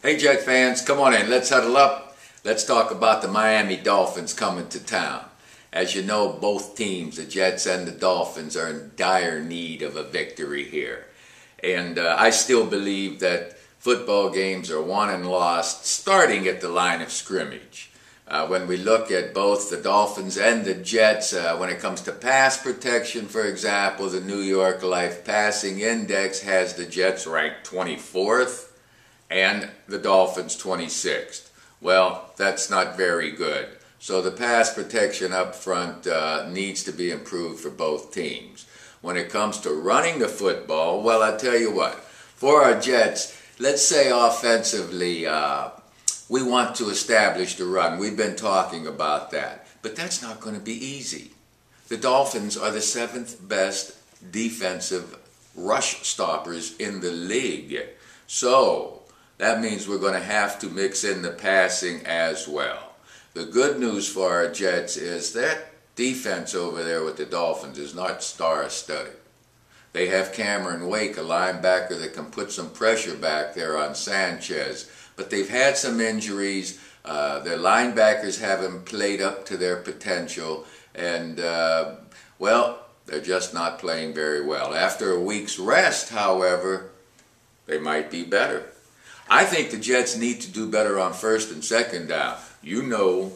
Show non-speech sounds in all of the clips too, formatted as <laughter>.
Hey, Jet fans, come on in. Let's huddle up. Let's talk about the Miami Dolphins coming to town. As you know, both teams, the Jets and the Dolphins, are in dire need of a victory here. And uh, I still believe that football games are won and lost starting at the line of scrimmage. Uh, when we look at both the Dolphins and the Jets, uh, when it comes to pass protection, for example, the New York Life Passing Index has the Jets ranked 24th and the Dolphins 26th. Well, that's not very good. So the pass protection up front uh, needs to be improved for both teams. When it comes to running the football, well, I tell you what, for our Jets, let's say offensively, uh, we want to establish the run. We've been talking about that. But that's not going to be easy. The Dolphins are the seventh best defensive rush stoppers in the league. So that means we're going to have to mix in the passing as well. The good news for our Jets is that defense over there with the Dolphins is not star-studded. They have Cameron Wake, a linebacker that can put some pressure back there on Sanchez. But they've had some injuries. Uh, their linebackers haven't played up to their potential. And, uh, well, they're just not playing very well. After a week's rest, however, they might be better. I think the Jets need to do better on first and second down. You know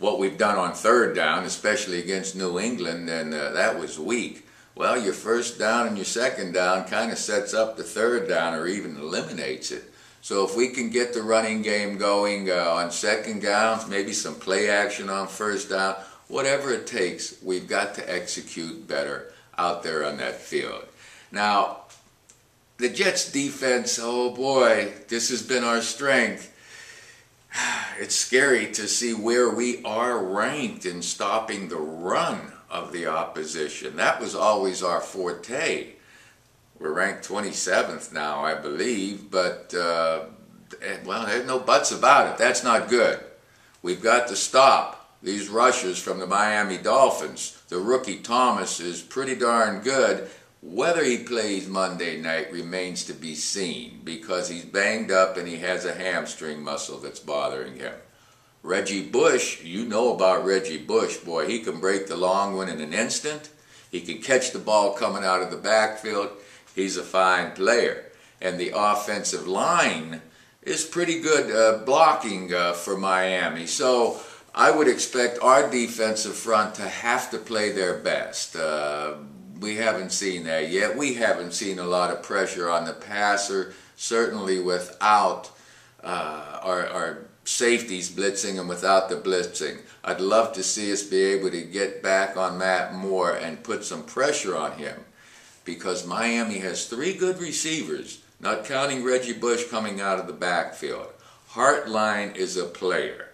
what we've done on third down, especially against New England, and uh, that was weak. Well, your first down and your second down kind of sets up the third down or even eliminates it. So if we can get the running game going uh, on second downs, maybe some play action on first down, whatever it takes, we've got to execute better out there on that field. Now, the Jets defense, oh boy, this has been our strength. <sighs> It's scary to see where we are ranked in stopping the run of the opposition. That was always our forte. We're ranked 27th now, I believe, but, uh, eh, well, there's no buts about it. That's not good. We've got to stop these rushes from the Miami Dolphins. The rookie Thomas is pretty darn good. Whether he plays Monday night remains to be seen because he's banged up and he has a hamstring muscle that's bothering him. Reggie Bush, you know about Reggie Bush, boy, he can break the long one in an instant. He can catch the ball coming out of the backfield. He's a fine player. And the offensive line is pretty good uh, blocking uh, for Miami. So I would expect our defensive front to have to play their best. Uh, we haven't seen that yet. We haven't seen a lot of pressure on the passer, certainly without uh, our, our safeties blitzing and without the blitzing. I'd love to see us be able to get back on Matt Moore and put some pressure on him because Miami has three good receivers, not counting Reggie Bush coming out of the backfield. Hartline is a player.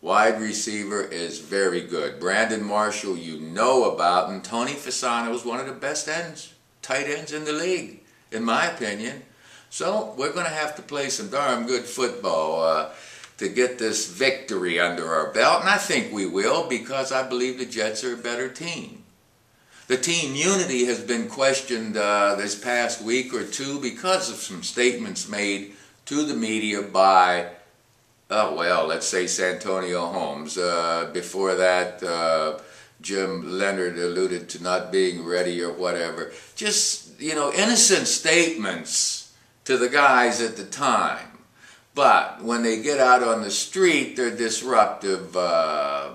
Wide receiver is very good. Brandon Marshall, you know about, and Tony Fasano is one of the best ends, tight ends in the league, in my opinion. So we're going to have to play some darn good football. Uh, to get this victory under our belt, and I think we will because I believe the Jets are a better team. The team unity has been questioned uh, this past week or two because of some statements made to the media by, uh, well, let's say Santonio Holmes. Uh, before that, uh, Jim Leonhard alluded to not being ready or whatever. Just, you know, innocent statements to the guys at the time. But when they get out on the street, they're disruptive, uh,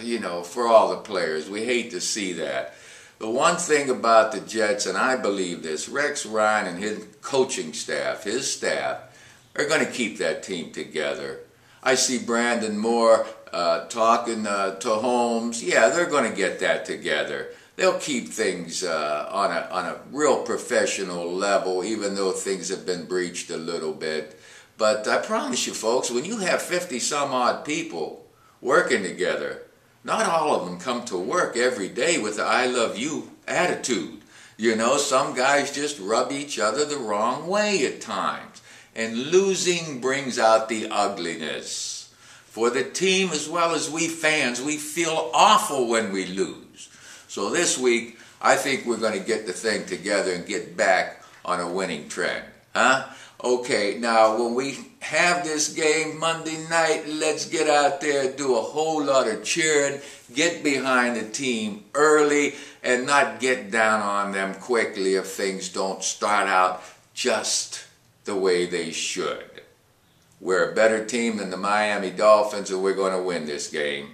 you know, for all the players. We hate to see that. The one thing about the Jets, and I believe this, Rex Ryan and his coaching staff, his staff, are going to keep that team together. I see Brandon Moore uh, talking uh, to Holmes. Yeah, they're going to get that together. They'll keep things uh, on, a, on a real professional level, even though things have been breached a little bit. But I promise you folks, when you have 50 some odd people working together, not all of them come to work every day with the I love you attitude. You know, some guys just rub each other the wrong way at times. And losing brings out the ugliness. For the team as well as we fans, we feel awful when we lose. So this week, I think we're going to get the thing together and get back on a winning trend. Huh? Okay, now when we have this game Monday night. Let's get out there, do a whole lot of cheering, get behind the team early, and not get down on them quickly if things don't start out just the way they should. We're a better team than the Miami Dolphins, and we're going to win this game.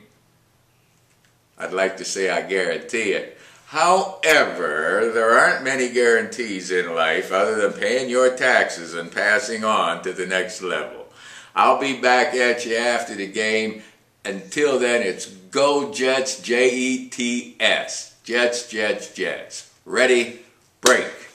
I'd like to say I guarantee it. However, there aren't many guarantees in life other than paying your taxes and passing on to the next level. I'll be back at you after the game. Until then, it's Go Jets, J E T S. Jets, Jets, Jets. Ready, break.